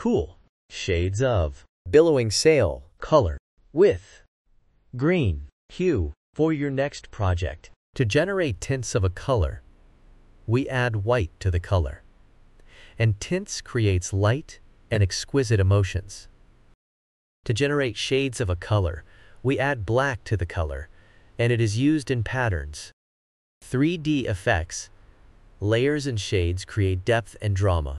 cool. Shades of billowing sail, color with green hue for your next project. To generate tints of a color, we add white to the color. And tints creates light and exquisite emotions. To generate shades of a color, we add black to the color, and it is used in patterns. 3D effects, layers and shades create depth and drama.